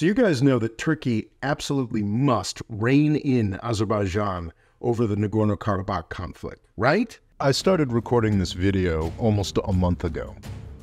So you guys know that Turkey absolutely must rein in Azerbaijan over the Nagorno-Karabakh conflict, right? I started recording this video almost a month ago.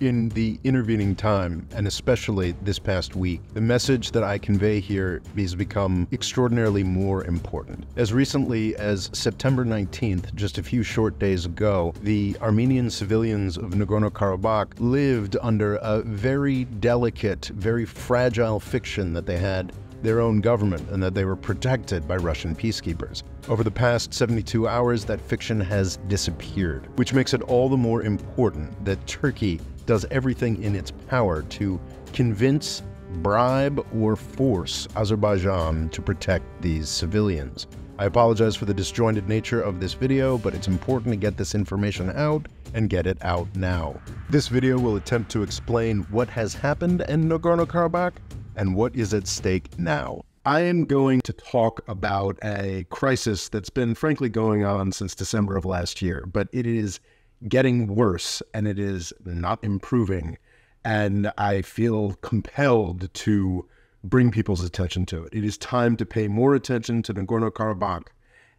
In the intervening time, and especially this past week, the message that I convey here has become extraordinarily more important. As recently as September 19th, just a few short days ago, the Armenian civilians of Nagorno-Karabakh lived under a very delicate, very fragile fiction that they had their own government and that they were protected by Russian peacekeepers. Over the past 72 hours, that fiction has disappeared, which makes it all the more important that Turkey does everything in its power to convince, bribe, or force Azerbaijan to protect these civilians. I apologize for the disjointed nature of this video, but it's important to get this information out and get it out now. This video will attempt to explain what has happened in Nagorno-Karabakh and what is at stake now. I am going to talk about a crisis that's been frankly going on since December of last year, but it is getting worse and it is not improving. And I feel compelled to bring people's attention to it. It is time to pay more attention to Nagorno Karabakh.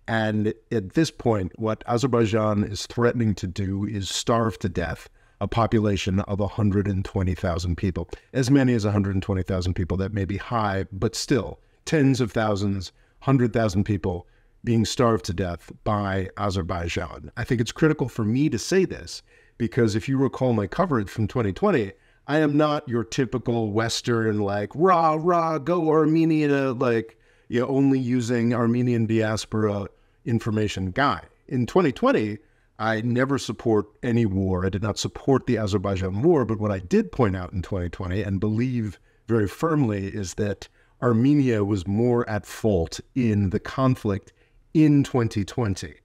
And at this point, what Azerbaijan is threatening to do is starve to death a population of 120,000 people. As many as 120,000 people, that may be high, but still, tens of thousands, 100,000 people being starved to death by Azerbaijan. I think it's critical for me to say this because if you recall my coverage from 2020, I am not your typical Western, like, rah, rah, go Armenia, like, you know, only using Armenian diaspora information guy. In 2020, I never support any war. I did not support the Azerbaijan war. But what I did point out in 2020 and believe very firmly is that Armenia was more at fault in the conflict in 2020.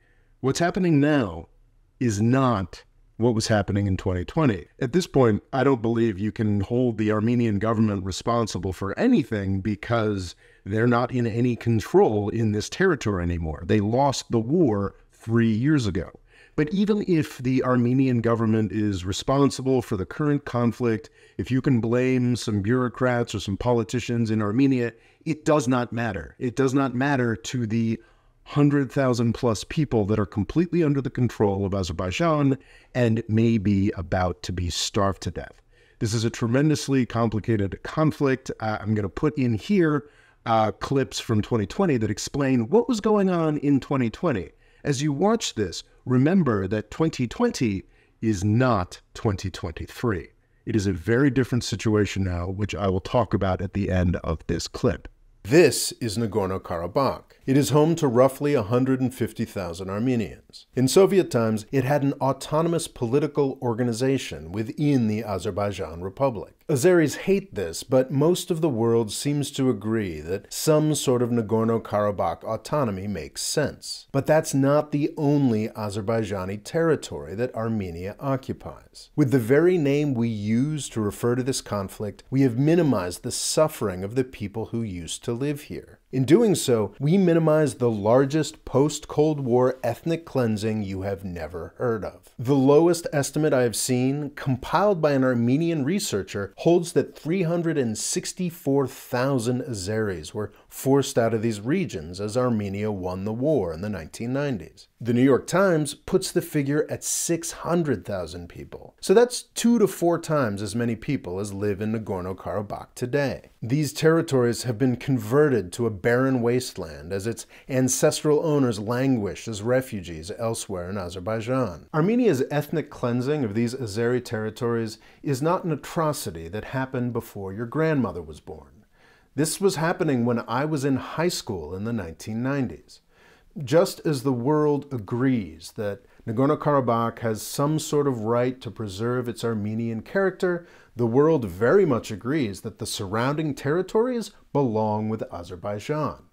What's happening now is not what was happening in 2020. At this point, I don't believe you can hold the Armenian government responsible for anything because they're not in any control in this territory anymore. They lost the war three years ago. But even if the Armenian government is responsible for the current conflict, if you can blame some bureaucrats or some politicians in Armenia, it does not matter. It does not matter to the 100,000 plus people that are completely under the control of Azerbaijan and may be about to be starved to death. This is a tremendously complicated conflict. Uh, I'm going to put in here uh, clips from 2020 that explain what was going on in 2020. As you watch this, remember that 2020 is not 2023. It is a very different situation now, which I will talk about at the end of this clip. This is Nagorno-Karabakh. It is home to roughly 150,000 Armenians. In Soviet times, it had an autonomous political organization within the Azerbaijan Republic. Azeris hate this, but most of the world seems to agree that some sort of Nagorno-Karabakh autonomy makes sense. But that's not the only Azerbaijani territory that Armenia occupies. With the very name we use to refer to this conflict, we have minimized the suffering of the people who used to live here. In doing so, we minimize the largest post-Cold War ethnic cleansing you have never heard of. The lowest estimate I have seen, compiled by an Armenian researcher, holds that 364,000 Azeris were forced out of these regions as Armenia won the war in the 1990s. The New York Times puts the figure at 600,000 people. So that's two to four times as many people as live in Nagorno-Karabakh today. These territories have been converted to a barren wasteland as its ancestral owners languish as refugees elsewhere in Azerbaijan. Armenia's ethnic cleansing of these Azeri territories is not an atrocity that happened before your grandmother was born. This was happening when I was in high school in the 1990s. Just as the world agrees that Nagorno-Karabakh has some sort of right to preserve its Armenian character, the world very much agrees that the surrounding territories belong with Azerbaijan.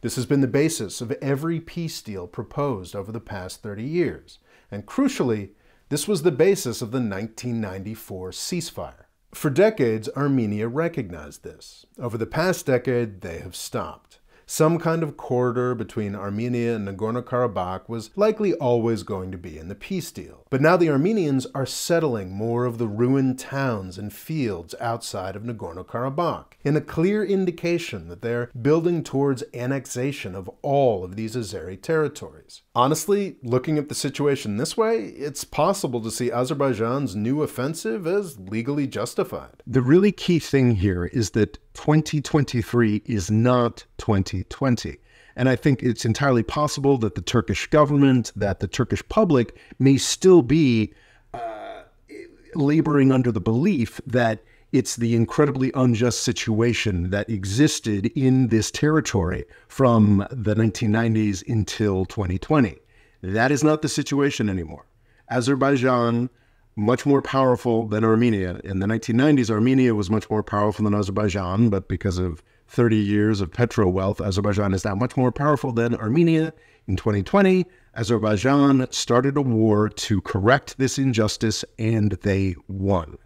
This has been the basis of every peace deal proposed over the past 30 years, and crucially, this was the basis of the 1994 ceasefire. For decades, Armenia recognized this. Over the past decade, they have stopped. Some kind of corridor between Armenia and Nagorno Karabakh was likely always going to be in the peace deal. But now the Armenians are settling more of the ruined towns and fields outside of Nagorno Karabakh, in a clear indication that they're building towards annexation of all of these Azeri territories. Honestly, looking at the situation this way, it's possible to see Azerbaijan's new offensive as legally justified. The really key thing here is that 2023 is not 2020. And I think it's entirely possible that the Turkish government, that the Turkish public may still be uh, laboring under the belief that it's the incredibly unjust situation that existed in this territory from the 1990s until 2020. That is not the situation anymore. Azerbaijan, much more powerful than Armenia. In the 1990s, Armenia was much more powerful than Azerbaijan, but because of 30 years of petro wealth, Azerbaijan is now much more powerful than Armenia. In 2020, Azerbaijan started a war to correct this injustice, and they won.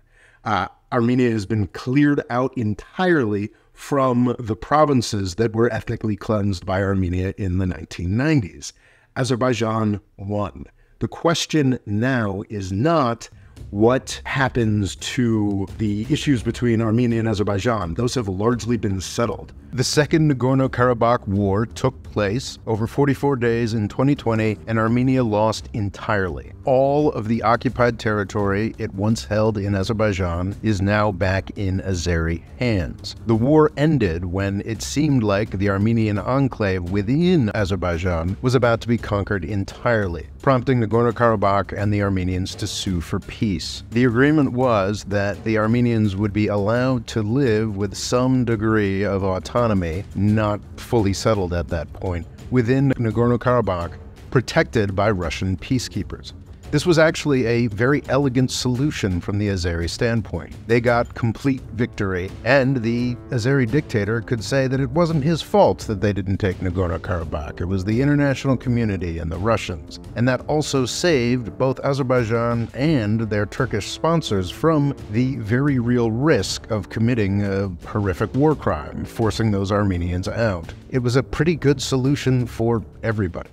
Uh, Armenia has been cleared out entirely from the provinces that were ethnically cleansed by Armenia in the 1990s. Azerbaijan won. The question now is not what happens to the issues between Armenia and Azerbaijan. Those have largely been settled. The Second Nagorno Karabakh War took place over 44 days in 2020, and Armenia lost entirely. All of the occupied territory it once held in Azerbaijan is now back in Azeri hands. The war ended when it seemed like the Armenian enclave within Azerbaijan was about to be conquered entirely, prompting Nagorno Karabakh and the Armenians to sue for peace. The agreement was that the Armenians would be allowed to live with some degree of autonomy not fully settled at that point, within Nagorno Karabakh, protected by Russian peacekeepers. This was actually a very elegant solution from the Azeri standpoint. They got complete victory, and the Azeri dictator could say that it wasn't his fault that they didn't take Nagorno Karabakh. It was the international community and the Russians. And that also saved both Azerbaijan and their Turkish sponsors from the very real risk of committing a horrific war crime, forcing those Armenians out. It was a pretty good solution for everybody.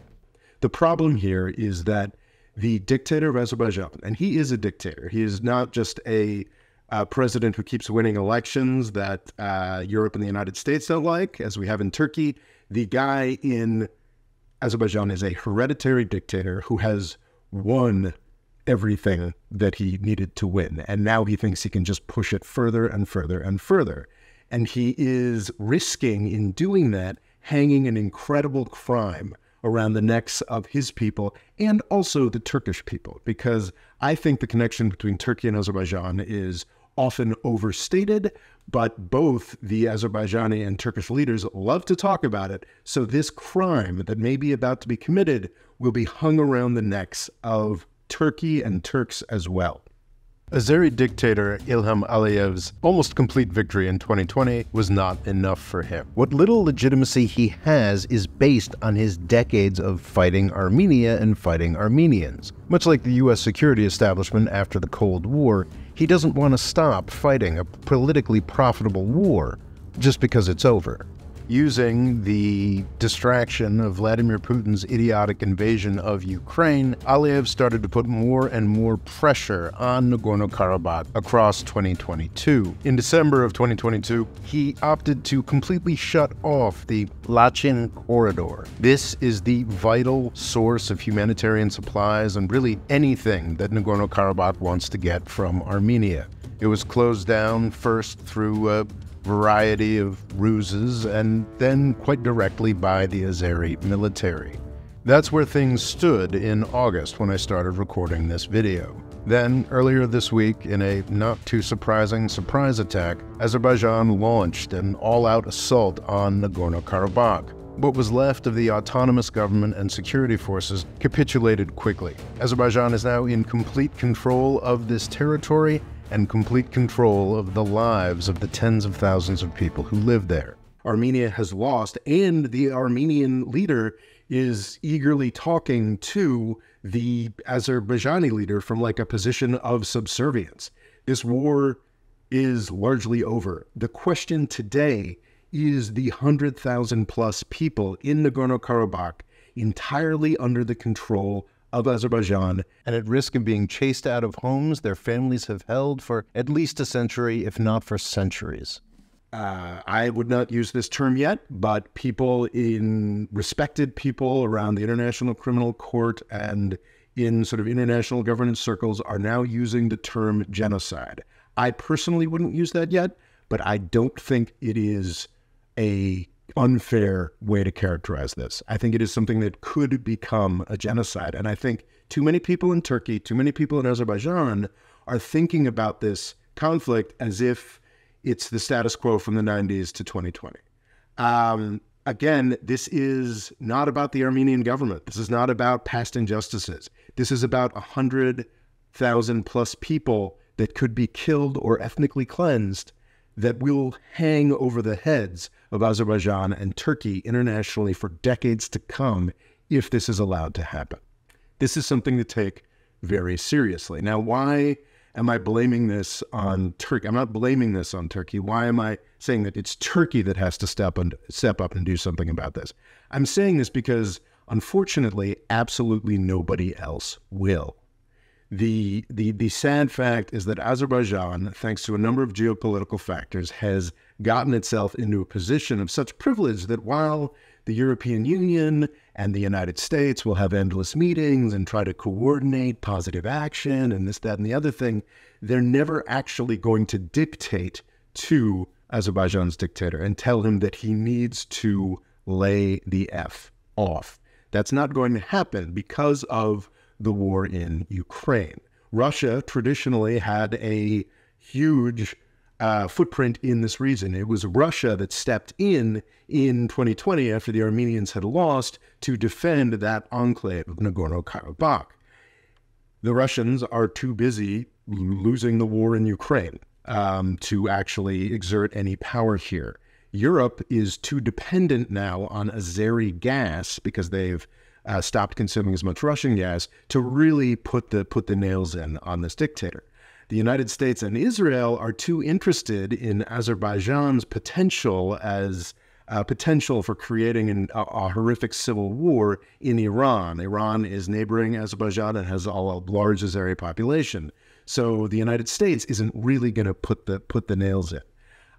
The problem here is that the dictator of Azerbaijan, and he is a dictator. He is not just a, a president who keeps winning elections that uh, Europe and the United States don't like, as we have in Turkey. The guy in Azerbaijan is a hereditary dictator who has won everything that he needed to win. And now he thinks he can just push it further and further and further. And he is risking, in doing that, hanging an incredible crime around the necks of his people and also the Turkish people, because I think the connection between Turkey and Azerbaijan is often overstated, but both the Azerbaijani and Turkish leaders love to talk about it. So this crime that may be about to be committed will be hung around the necks of Turkey and Turks as well. Azeri dictator Ilham Aliyev's almost complete victory in 2020 was not enough for him. What little legitimacy he has is based on his decades of fighting Armenia and fighting Armenians. Much like the US security establishment after the Cold War, he doesn't want to stop fighting a politically profitable war just because it's over using the distraction of Vladimir Putin's idiotic invasion of Ukraine, Aliyev started to put more and more pressure on Nagorno Karabakh across 2022. In December of 2022, he opted to completely shut off the Lachin corridor. This is the vital source of humanitarian supplies and really anything that Nagorno Karabakh wants to get from Armenia. It was closed down first through uh, variety of ruses, and then quite directly by the Azeri military. That's where things stood in August when I started recording this video. Then, earlier this week, in a not too surprising surprise attack, Azerbaijan launched an all out assault on Nagorno Karabakh. What was left of the autonomous government and security forces capitulated quickly. Azerbaijan is now in complete control of this territory and complete control of the lives of the tens of thousands of people who live there. Armenia has lost, and the Armenian leader is eagerly talking to the Azerbaijani leader from like a position of subservience. This war is largely over. The question today is the 100,000 plus people in Nagorno Karabakh entirely under the control of Azerbaijan and at risk of being chased out of homes their families have held for at least a century, if not for centuries. Uh, I would not use this term yet, but people in respected people around the International Criminal Court and in sort of international governance circles are now using the term genocide. I personally wouldn't use that yet, but I don't think it is a unfair way to characterize this. I think it is something that could become a genocide. And I think too many people in Turkey, too many people in Azerbaijan are thinking about this conflict as if it's the status quo from the 90s to 2020. Um, again, this is not about the Armenian government. This is not about past injustices. This is about 100,000 plus people that could be killed or ethnically cleansed that will hang over the heads of Azerbaijan and Turkey internationally for decades to come if this is allowed to happen. This is something to take very seriously. Now, why am I blaming this on Turkey? I'm not blaming this on Turkey. Why am I saying that it's Turkey that has to step and step up and do something about this? I'm saying this because unfortunately, absolutely nobody else will. The, the, the sad fact is that Azerbaijan, thanks to a number of geopolitical factors, has gotten itself into a position of such privilege that while the European Union and the United States will have endless meetings and try to coordinate positive action and this, that, and the other thing, they're never actually going to dictate to Azerbaijan's dictator and tell him that he needs to lay the F off. That's not going to happen because of the war in Ukraine. Russia traditionally had a huge uh, footprint in this region. It was Russia that stepped in in 2020 after the Armenians had lost to defend that enclave of Nagorno Karabakh. The Russians are too busy losing the war in Ukraine um, to actually exert any power here. Europe is too dependent now on Azeri gas because they've uh, stopped consuming as much Russian gas to really put the put the nails in on this dictator. The United States and Israel are too interested in Azerbaijan's potential as uh, potential for creating an, a, a, horrific civil war in Iran. Iran is neighboring Azerbaijan and has a large Azeri population. So the United States isn't really going to put the put the nails in.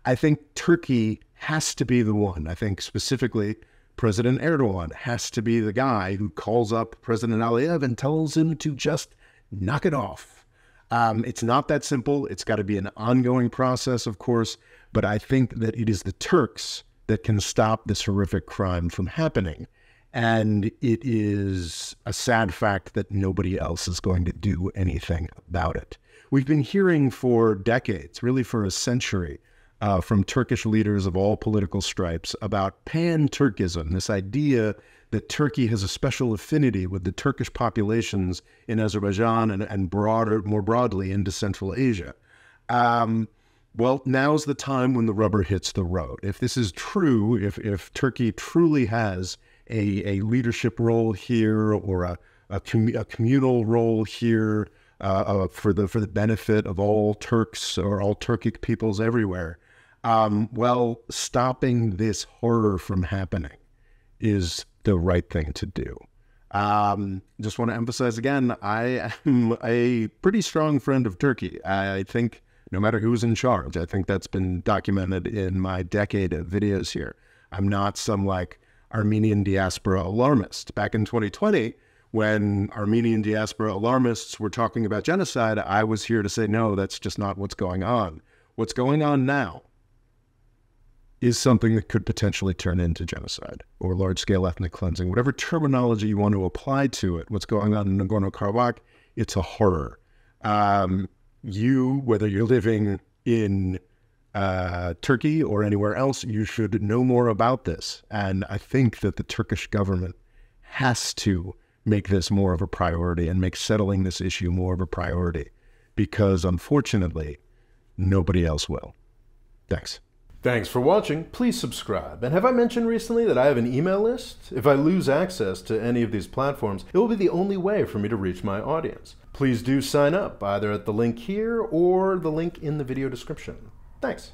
I think Turkey has to be the one. I think specifically President Erdogan has to be the guy who calls up President Aliyev and tells him to just knock it off. Um, it's not that simple. It's got to be an ongoing process, of course, but I think that it is the Turks that can stop this horrific crime from happening. And it is a sad fact that nobody else is going to do anything about it. We've been hearing for decades, really for a century, uh, from Turkish leaders of all political stripes about pan Turkism, this idea that Turkey has a special affinity with the Turkish populations in Azerbaijan and, and broader, more broadly into Central Asia. Um, well, now's the time when the rubber hits the road. If this is true, if, if Turkey truly has a, a leadership role here or a, a, a communal role here uh, uh, for, the, for the benefit of all Turks or all Turkic peoples everywhere, um, well, stopping this horror from happening is the right thing to do. Um, just want to emphasize again, I am a pretty strong friend of Turkey. I think no matter who's in charge, I think that's been documented in my decade of videos here. I'm not some like Armenian diaspora alarmist. Back in 2020, when Armenian diaspora alarmists were talking about genocide, I was here to say, no, that's just not what's going on. What's going on now is something that could potentially turn into genocide or large scale ethnic cleansing, whatever terminology you want to apply to it. What's going on in Nagorno Karabakh, it's a horror. Um, you, whether you're living in uh, Turkey or anywhere else, you should know more about this. And I think that the Turkish government has to make this more of a priority and make settling this issue more of a priority because unfortunately, nobody else will. Thanks. Thanks for watching. Please subscribe. And have I mentioned recently that I have an email list? If I lose access to any of these platforms, it will be the only way for me to reach my audience. Please do sign up either at the link here or the link in the video description. Thanks.